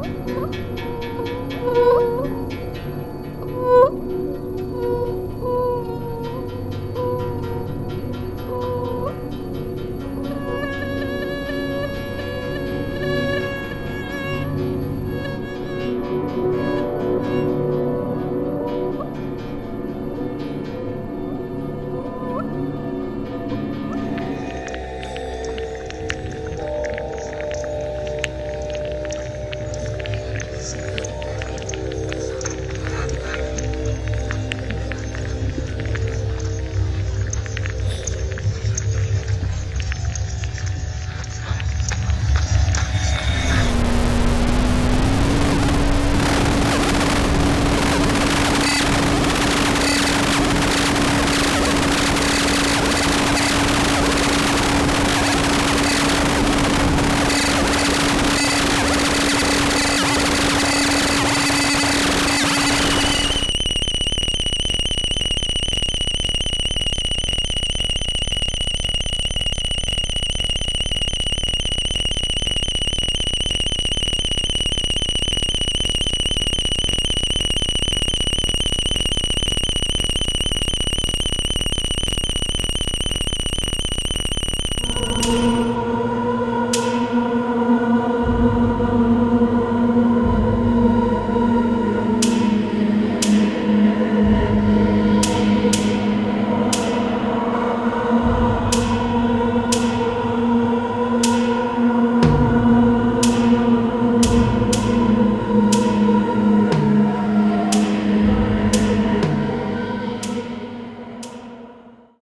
Woo-hoo.